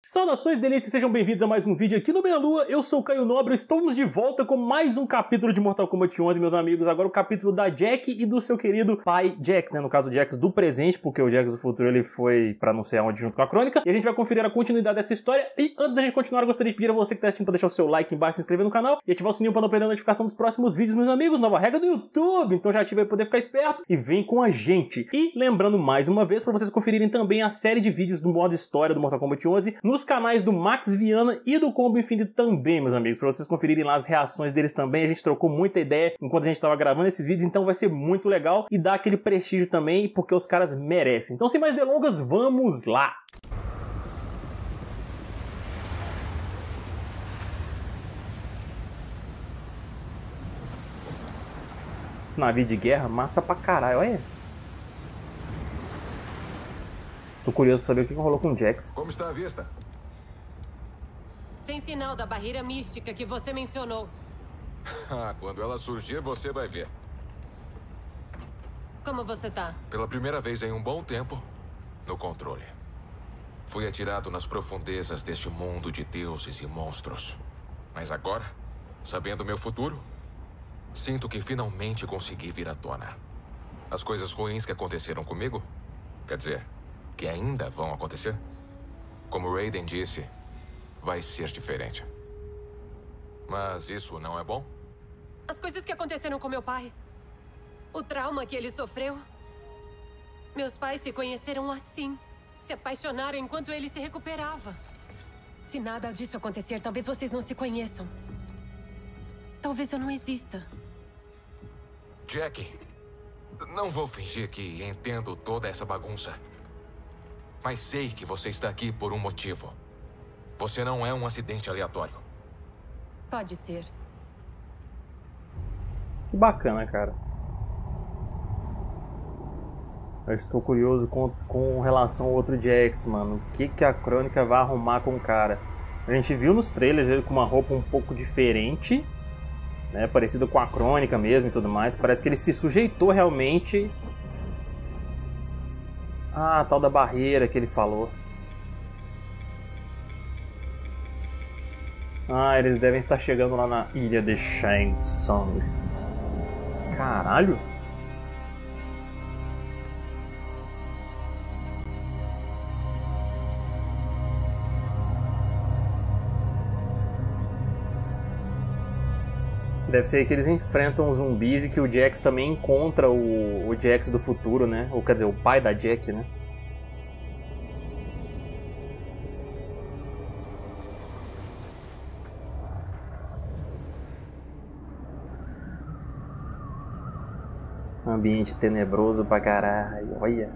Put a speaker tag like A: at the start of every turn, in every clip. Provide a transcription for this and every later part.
A: Saudações delícias, sejam bem-vindos a mais um vídeo aqui no Meia Lua. Eu sou o Caio Nobre, estamos de volta com mais um capítulo de Mortal Kombat 11, meus amigos. Agora o capítulo da Jack e do seu querido pai Jax, né? No caso, Jax do presente, porque o Jax do futuro ele foi pra não sei aonde junto com a crônica. E a gente vai conferir a continuidade dessa história. E antes da gente continuar, eu gostaria de pedir a você que tá assistindo pra deixar o seu like embaixo, se inscrever no canal e ativar o sininho pra não perder a notificação dos próximos vídeos, meus amigos. Nova regra do YouTube, então já ativa aí pra poder ficar esperto e vem com a gente. E lembrando mais uma vez pra vocês conferirem também a série de vídeos do modo história do Mortal Kombat 11 nos canais do Max Viana e do Combo Infinito também, meus amigos, para vocês conferirem lá as reações deles também. A gente trocou muita ideia enquanto a gente estava gravando esses vídeos, então vai ser muito legal e dá aquele prestígio também, porque os caras merecem. Então, sem mais delongas, vamos lá! Esse navio de guerra, massa pra caralho, olha. Tô curioso pra saber o que rolou com o Jax.
B: Como está a vista?
C: Sem sinal da barreira mística que você mencionou.
B: Ah, quando ela surgir, você vai ver.
C: Como você tá?
B: Pela primeira vez em um bom tempo, no controle. Fui atirado nas profundezas deste mundo de deuses e monstros. Mas agora, sabendo meu futuro, sinto que finalmente consegui vir à tona. As coisas ruins que aconteceram comigo, quer dizer, que ainda vão acontecer, como Raiden disse, vai ser diferente. Mas isso não é bom?
C: As coisas que aconteceram com meu pai. O trauma que ele sofreu. Meus pais se conheceram assim. Se apaixonaram enquanto ele se recuperava. Se nada disso acontecer, talvez vocês não se conheçam. Talvez eu não exista.
B: Jack, não vou fingir que entendo toda essa bagunça. Mas sei que você está aqui por um motivo. Você não é um acidente aleatório.
C: Pode ser.
A: Que bacana, cara. Eu estou curioso com, com relação ao outro Jax, mano. O que, que a crônica vai arrumar com o cara? A gente viu nos trailers ele com uma roupa um pouco diferente, né? Parecido com a crônica mesmo e tudo mais. Parece que ele se sujeitou realmente. Ah, a tal da barreira que ele falou. Ah, eles devem estar chegando lá na ilha de Shang Tsung. Caralho! Deve ser que eles enfrentam zumbis e que o Jax também encontra o, o Jax do futuro, né? Ou quer dizer, o pai da Jack, né? Ambiente tenebroso pra caralho, olha.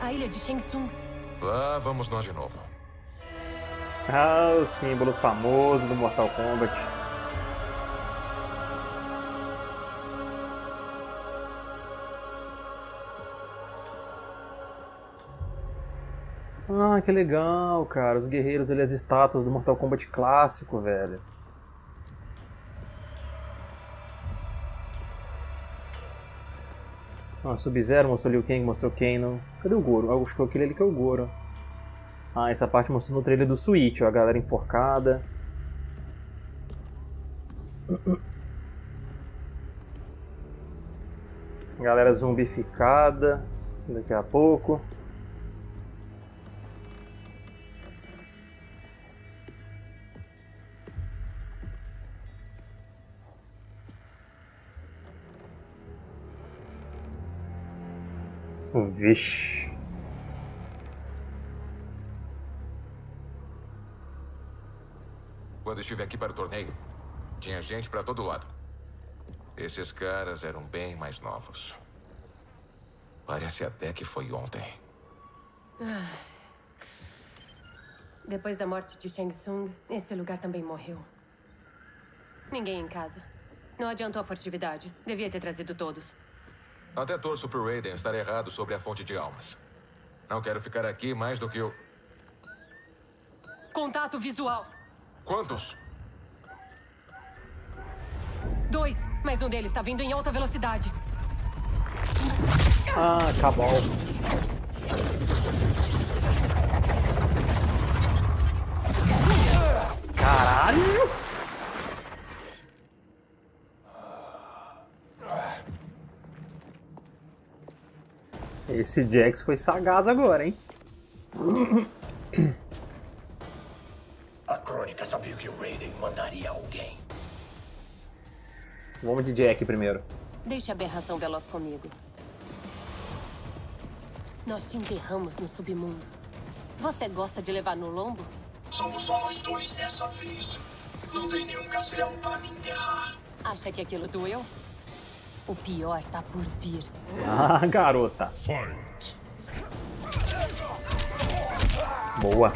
C: A ilha de Shang Tsung.
B: Lá vamos nós de novo.
A: Ah, o símbolo famoso do Mortal Kombat. Ah, que legal, cara. Os guerreiros, ali, as estátuas do Mortal Kombat clássico, velho. Ah, Sub-Zero mostrou Liu Kang, mostrou Kano. Cadê o Goro? Ah, acho que aquele ali que é o Goro. Ah, essa parte mostrou no trailer do Switch, ó, a galera enforcada. Galera zumbificada daqui a pouco. Vixe.
B: Quando estive aqui para o torneio, tinha gente para todo lado. Esses caras eram bem mais novos. Parece até que foi ontem.
C: Depois da morte de Shang Tsung, esse lugar também morreu. Ninguém em casa. Não adiantou a furtividade. Devia ter trazido todos.
B: Até torço pro Raiden estar errado sobre a fonte de almas. Não quero ficar aqui mais do que o...
C: Contato visual.
B: Quantos?
C: dois, mas um deles tá vindo em alta velocidade.
A: Ah, acabou. Caralho! Esse Jax foi sagaz agora, hein?
D: A crônica sabia que o Raiden mandaria alguém.
A: Vamos de Jack primeiro.
C: Deixe a aberração veloz comigo. Nós te enterramos no submundo. Você gosta de levar no lombo?
D: Somos só nós dois dessa vez. Não tem nenhum castelo para me enterrar.
C: Acha que aquilo doeu? O pior tá por vir.
A: Ah, garota.
D: Fight.
A: Boa.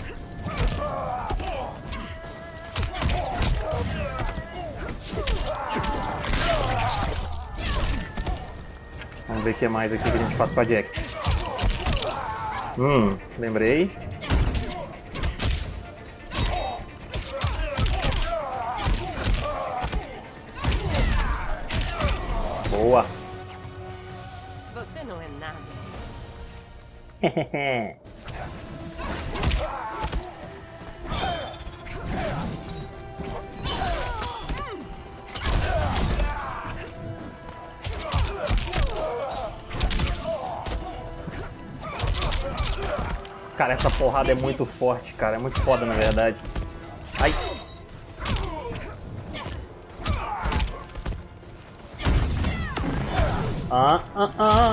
A: Vamos ver o que mais aqui que a gente faz com a Jack. Hum, lembrei. Boa.
C: Você não é nada.
A: Cara, essa porrada é muito forte, cara. É muito foda, na verdade. Ah, ah, ah.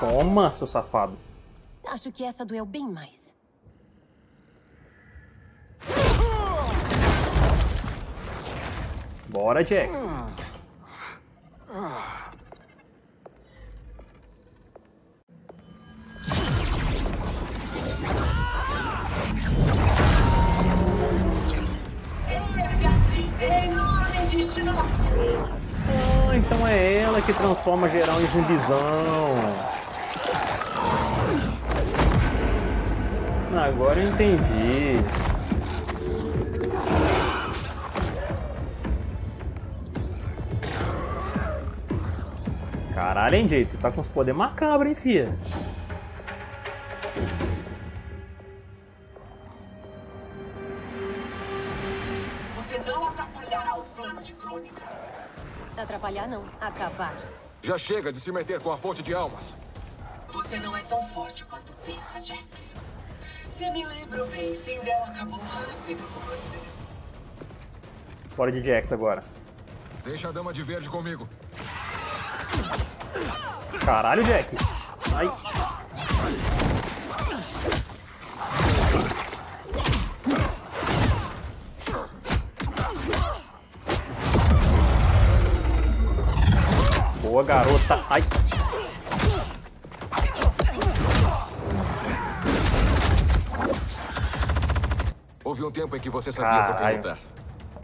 A: Toma, seu safado.
C: Acho que essa doeu bem mais.
A: Bora, Jax. Ah, então é ela que transforma geral em zumbizão. Agora eu entendi. Caralho, hein, Jade? Você tá com os poderes macabros, hein, fia?
D: Você não atrapalhará o plano de crônica.
C: Atrapalhar não, acabar.
B: Já chega de se meter com a fonte de almas.
D: Você não é tão forte quanto pensa, Jax. Se me lembro bem, Sindel acabou rápido com você.
A: Bora de Jax agora.
B: Deixa a dama de verde comigo.
A: Caralho, Jack. Ai. Boa, garota. Ai.
B: Houve um tempo em que você sabia lutar.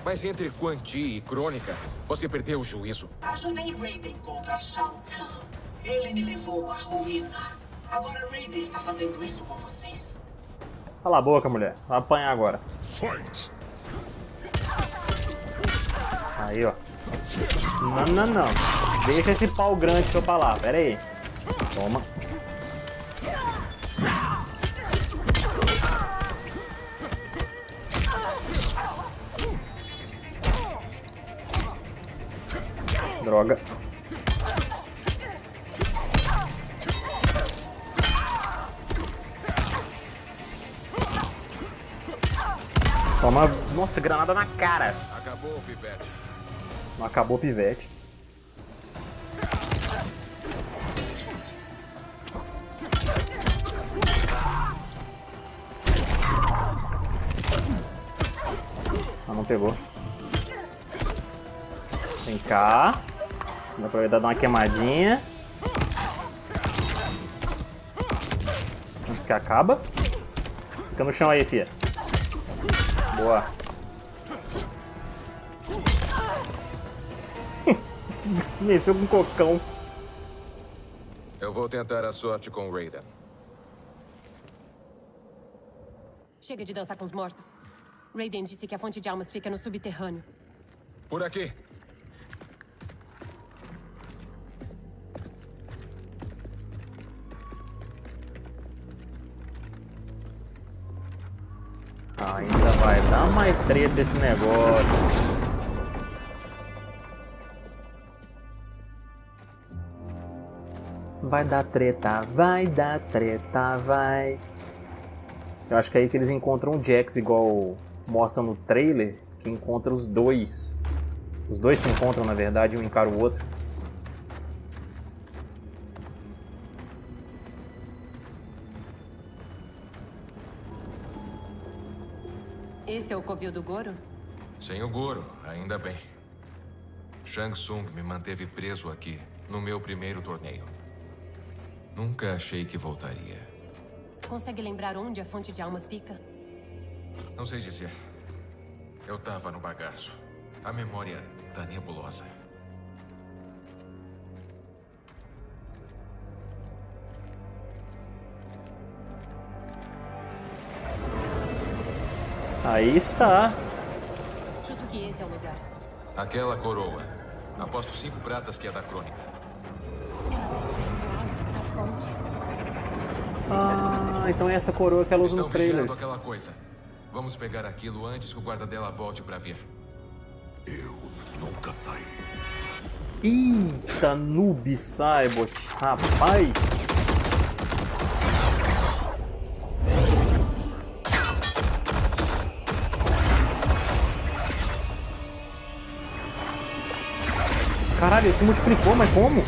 B: Mas entre Quan Chi e Crônica, você perdeu o juízo.
D: Ajudei Raiden contra Shao Kahn. Ele me levou à ruína. Agora Raiden está fazendo isso com vocês.
A: Cala a boca, mulher. Vai apanhar agora.
D: Fight!
A: Aí, ó. Não, não, não. Deixa esse pau grande seu pra lá. Pera aí. Toma. Droga. Toma. Nossa, granada na cara.
B: Acabou, Pivete.
A: Acabou o pivete. Ah, não pegou. Vem cá. Vou aproveitar dar uma queimadinha. Antes que acaba. Fica no chão aí, fia. Boa. Venceu com um cocão.
B: Eu vou tentar a sorte com Raiden.
C: Chega de dançar com os mortos. Raiden disse que a fonte de almas fica no subterrâneo.
B: Por aqui.
A: Ainda vai dar mais treta esse negócio. Vai dar treta, vai dar treta, vai. Eu acho que é aí que eles encontram o Jax, igual mostra no trailer, que encontra os dois. Os dois se encontram, na verdade, um encara o outro.
C: Esse é o covil do Goro?
B: Sem o Goro, ainda bem. Shang Tsung me manteve preso aqui, no meu primeiro torneio. Nunca achei que voltaria.
C: Consegue lembrar onde a fonte de almas fica?
B: Não sei dizer. Eu tava no bagaço. A memória tá nebulosa.
A: Aí está.
C: Chuto que esse é o lugar.
B: Aquela coroa. Aposto cinco pratas que é da crônica.
C: Ela tá extraindo almas da fonte.
A: Ah, então é essa coroa que ela usa
B: Estão
A: nos trailers.
B: aquela coisa. Vamos pegar aquilo antes que o guarda dela volte pra ver.
E: Eu nunca saí.
A: Eita, noob Cybot. Rapaz. Caralho, ele se multiplicou, mas como?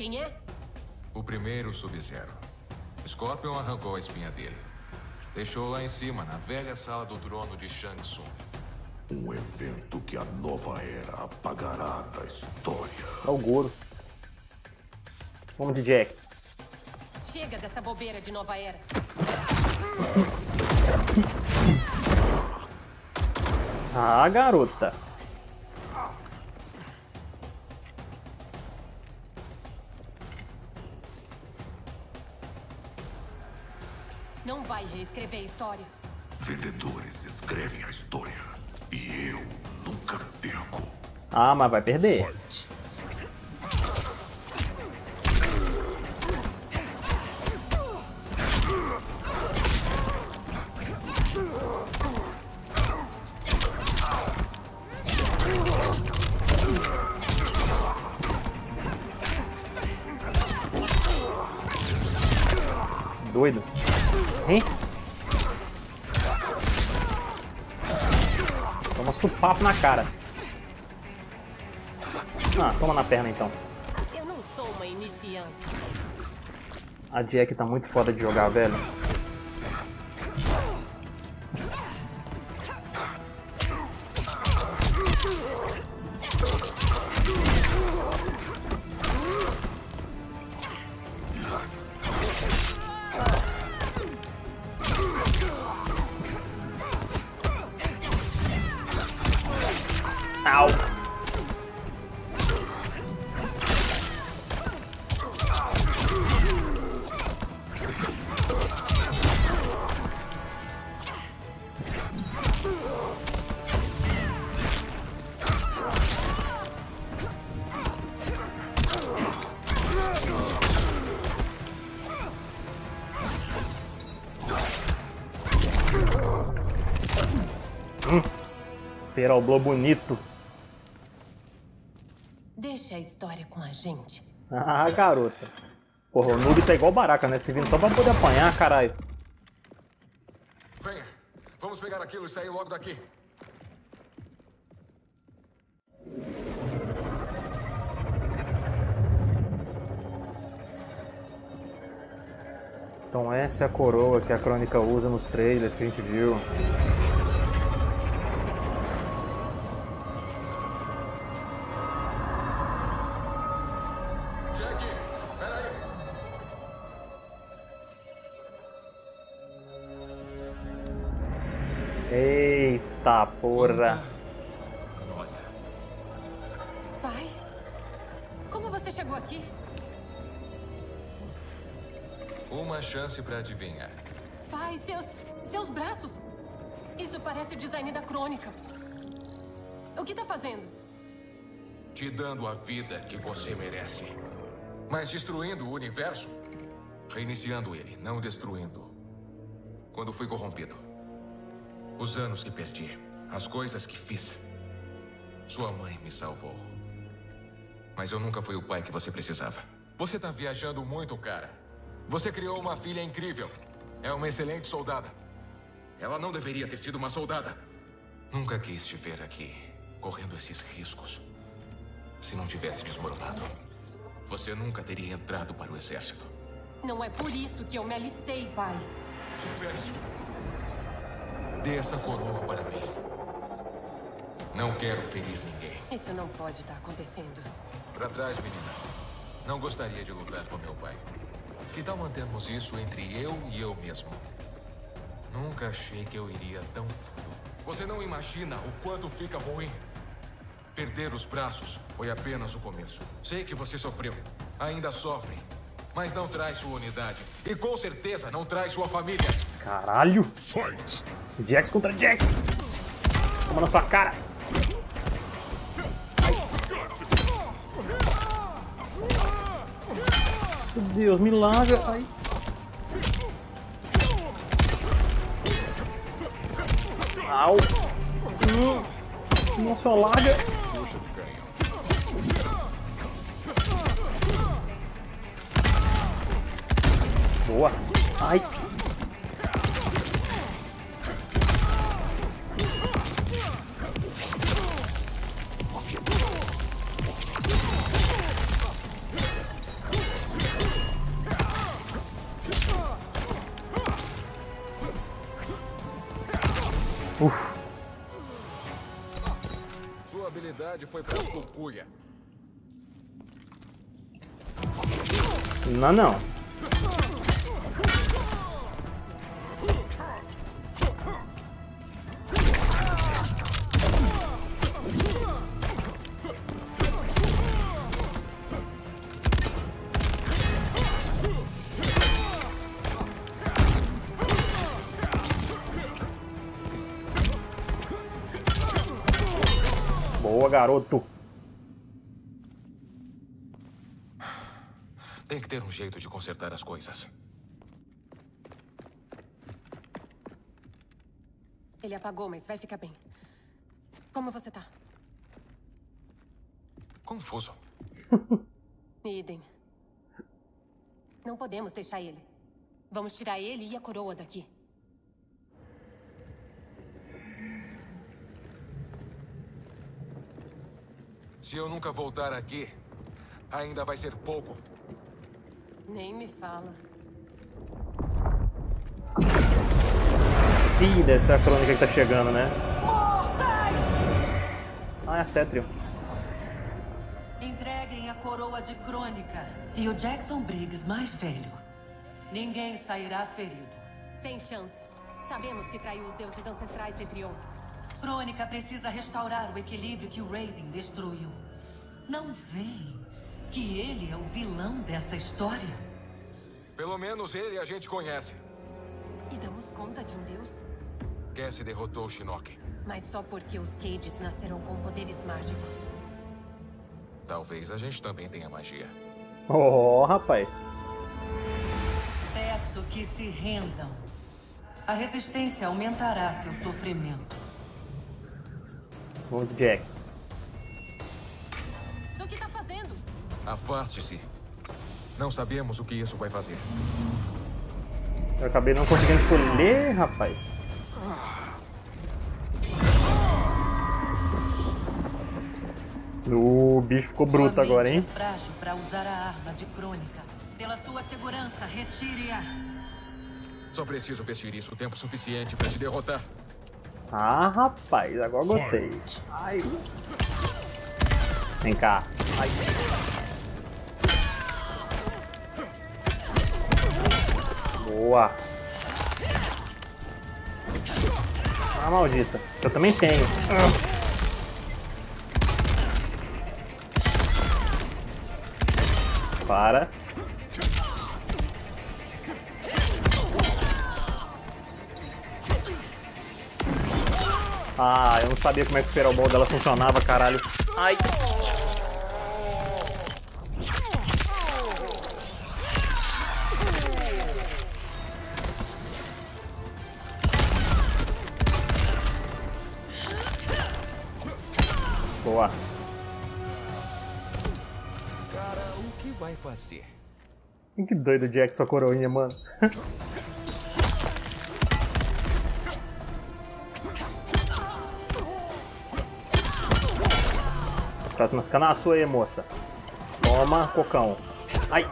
C: Quem é?
B: O primeiro Sub-Zero. Scorpion arrancou a espinha dele. Deixou lá em cima, na velha sala do trono de Shang Tsung.
E: Um evento que a nova era apagará da história.
A: É o Goro. Vamos de Jack.
C: Chega dessa bobeira de nova era.
A: Ah, garota.
C: Não vai reescrever a história.
E: Vendedores escrevem a história. E eu nunca perco.
A: Ah, mas vai perder. Supapo na cara. Ah, toma na perna então. A Jack tá muito foda de jogar, velho. Feral Blow bonito.
C: Deixa a história com a gente.
A: Ah, garota. Porra, o noob tá igual baraca, né? Se vindo só pra poder apanhar, caralho.
B: Venha, vamos pegar aquilo e sair logo daqui.
A: Então essa é a coroa que a Crônica usa nos trailers que a gente viu. Porra.
B: Olha,
C: Pai? Como você chegou aqui?
B: uma chance pra adivinhar.
C: Pai, seus. seus braços! Isso parece o design da crônica. O que tá fazendo?
B: Te dando a vida que você merece. Mas destruindo o universo, reiniciando ele, não destruindo. Quando fui corrompido. Os anos que perdi, as coisas que fiz. Sua mãe me salvou. Mas eu nunca fui o pai que você precisava. Você tá viajando muito, cara. Você criou uma filha incrível. É uma excelente soldada. Ela não deveria ter sido uma soldada. Nunca quis te ver aqui, correndo esses riscos. Se não tivesse desmoronado, você nunca teria entrado para o exército.
C: Não é por isso que eu me alistei, pai.
B: Tivesse. Dê essa coroa para mim. Não quero ferir ninguém.
C: Isso não pode estar acontecendo.
B: Para trás, menina. Não gostaria de lutar com meu pai. Que tal mantermos isso entre eu e eu mesmo? Nunca achei que eu iria tão fundo. Você não imagina o quanto fica ruim. Perder os braços foi apenas o começo. Sei que você sofreu. Ainda sofre. Mas não traz sua unidade. E com certeza não traz sua família.
A: Caralho.
E: Fight!
A: Jax contra Jax. Toma na sua cara. Nossa, Deus, larga. Ai. Au. Hum. Nossa, larga. Boa. Ai.
B: Cucuia.
A: Não, não. Garoto.
B: Tem que ter um jeito de consertar as coisas.
C: Ele apagou, mas vai ficar bem. Como você tá?
B: Confuso.
C: Idem. Não podemos deixar ele. Vamos tirar ele e a coroa daqui.
B: Se eu nunca voltar aqui, ainda vai ser pouco.
C: Nem me fala.
A: Ih, dessa é a crônica que tá chegando, né? Ah, é a Cétrio.
F: Entreguem a coroa de crônica e o Jackson Briggs mais velho. Ninguém sairá ferido.
C: Sem chance. Sabemos que traiu os deuses ancestrais, Cetrion.
F: Crônica precisa restaurar o equilíbrio que o Raiden destruiu. Não veem que ele é o vilão dessa história?
B: Pelo menos ele a gente conhece.
C: E damos conta de um deus?
B: Cassie derrotou o Shinnok.
C: Mas só porque os Cages nasceram com poderes mágicos.
B: Talvez a gente também tenha magia.
A: Oh, rapaz.
F: Peço que se rendam. A resistência aumentará seu sofrimento.
A: De Jack.
B: Afaste-se. Não sabemos o que isso vai fazer.
A: Eu acabei não conseguindo escolher, rapaz. O bicho ficou bruto agora, hein?
F: É frágil para usar a arma de crônica. Pela sua segurança, retire-a.
B: Só preciso vestir isso o tempo suficiente para te derrotar.
A: Ah, rapaz, agora gostei. Ai. Vem cá. Ai. Boa. Ah, maldita. Eu também tenho. Para. Ah, eu não sabia como é que o Feral Ball dela funcionava, caralho. Ai. Boa.
B: Cara, o que vai fazer?
A: Que doido o Jack, sua coroinha, mano. Pra não ficar na sua aí, moça. Toma, cocão. Ai.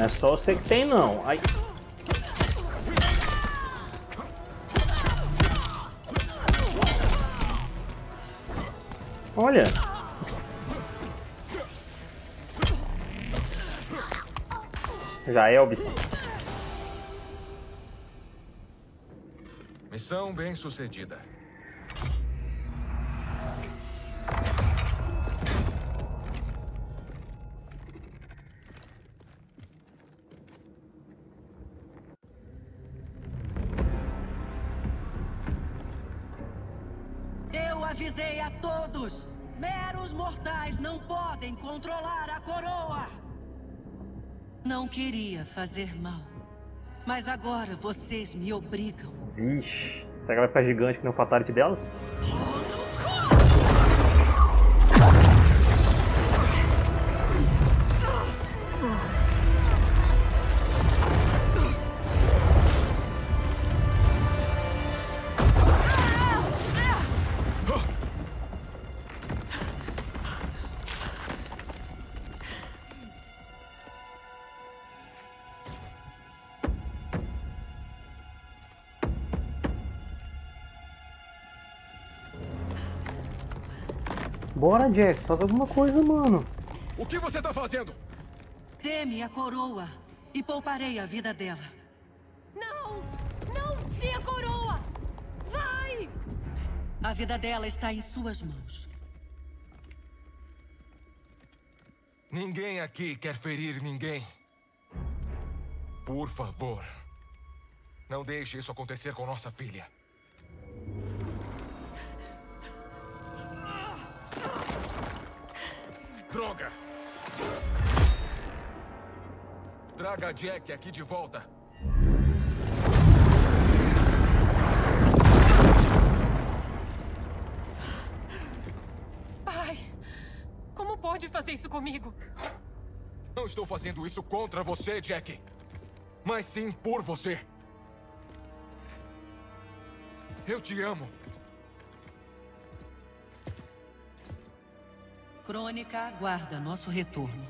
A: Não é só você que tem, não. Ai. Olha. Já é Elvis.
B: Missão bem sucedida.
F: Fazer mal. Mas agora vocês me obrigam.
A: Vixe. Será que ela vai ficar gigante que nem o Fatality dela? Bora, Jax, faz alguma coisa, mano.
B: O que você tá fazendo?
F: Teme a coroa e pouparei a vida dela.
C: Não! Não dê a coroa! Vai!
F: A vida dela está em suas mãos.
B: Ninguém aqui quer ferir ninguém. Por favor. Não deixe isso acontecer com nossa filha. Droga! Traga Jack aqui de volta.
C: Pai! Como pode fazer isso comigo?
B: Não estou fazendo isso contra você, Jack. Mas sim por você. Eu te amo.
F: Crônica aguarda nosso retorno.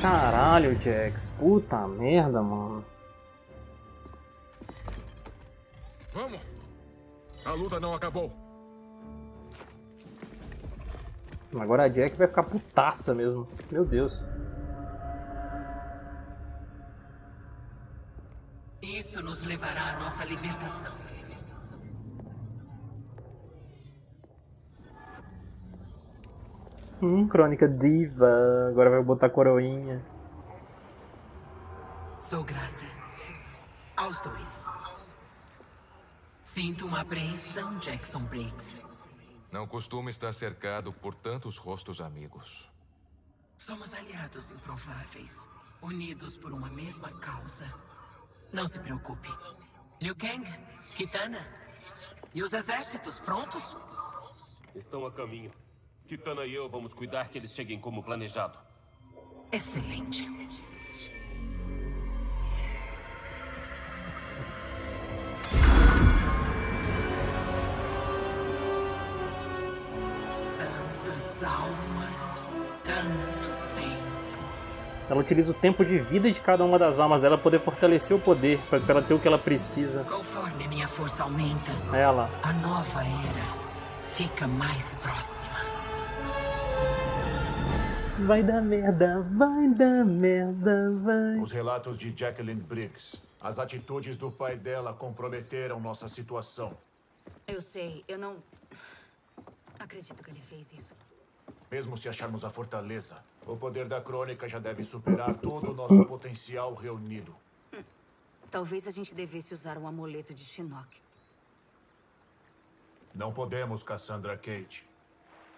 A: Caralho, Jax. Puta merda, mano.
B: Vamos! A luta não acabou.
A: Agora a Jack vai ficar putaça mesmo. Meu Deus.
F: Isso nos levará à nossa libertação.
A: Hum, crônica diva. Agora vai botar coroinha.
G: Sou grata. Aos dois. Sinto uma apreensão, Jackson Briggs.
B: Não costumo estar cercado por tantos rostos amigos.
G: Somos aliados improváveis, unidos por uma mesma causa. Não se preocupe. Liu Kang, Kitana e os exércitos prontos?
H: Estão a caminho. Kitana e eu vamos cuidar que eles cheguem como planejado.
G: Excelente. Tantas almas, tanto tempo.
A: Ela utiliza o tempo de vida de cada uma das almas dela poder fortalecer o poder, pra ela ter o que ela precisa.
G: Conforme minha força aumenta,
A: Ela.
G: a nova era fica mais próxima.
A: Vai dar merda, vai dar merda, vai.
E: Os relatos de Jacqueline Briggs. As atitudes do pai dela comprometeram nossa situação.
I: Eu sei, eu não. Acredito que ele fez isso.
E: Mesmo se acharmos a fortaleza, o poder da crônica já deve superar todo o nosso potencial reunido.
I: Talvez a gente devesse usar o amuleto de Shinnok.
E: Não podemos, Cassandra Kate.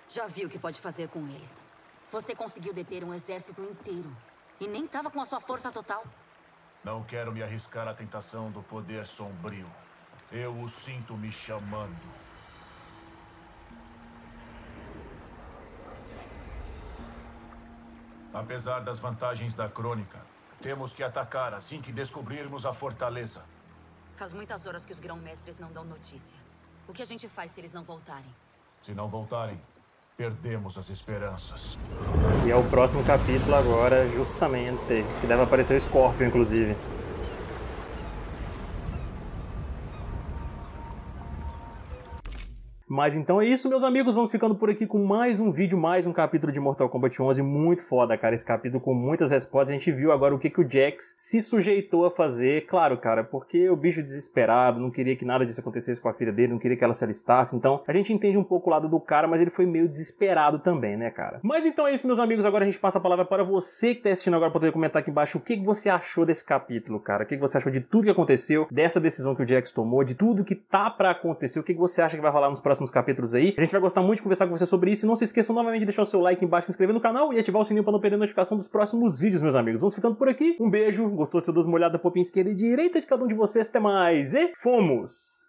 I: Já viu o que pode fazer com ele. Você conseguiu deter um exército inteiro. E nem tava com a sua força total.
E: Não quero me arriscar à tentação do poder sombrio. Eu o sinto me chamando. Apesar das vantagens da crônica, temos que atacar assim que descobrirmos a fortaleza.
I: Faz muitas horas que os grão-mestres não dão notícia. O que a gente faz se eles não voltarem?
E: Se não voltarem, perdemos as esperanças.
A: E é o próximo capítulo agora, justamente, que deve aparecer o Scorpion, inclusive. Mas então é isso, meus amigos. Vamos ficando por aqui com mais um vídeo, mais um capítulo de Mortal Kombat 11. Muito foda, cara. Esse capítulo com muitas respostas. A gente viu agora o que, que o Jax se sujeitou a fazer. Claro, cara, porque o bicho desesperado, não queria que nada disso acontecesse com a filha dele, não queria que ela se alistasse. Então a gente entende um pouco o lado do cara, mas ele foi meio desesperado também, né, cara? Mas então é isso, meus amigos. Agora a gente passa a palavra para você que tá assistindo agora, pra poder comentar aqui embaixo o que, que você achou desse capítulo, cara. O que, que você achou de tudo que aconteceu, dessa decisão que o Jax tomou, de tudo que tá para acontecer. O que, que você acha que vai rolar nos próximos capítulos aí? A gente vai gostar muito de conversar com você sobre isso. E não se esqueçam novamente de deixar o seu like embaixo, se inscrever no canal e ativar o sininho para não perder a notificação dos próximos vídeos, meus amigos. Vamos ficando por aqui. Um beijo. Gostou? Se eu dou uma olhada, popinha esquerda e direita de cada um de vocês. Até mais. E fomos!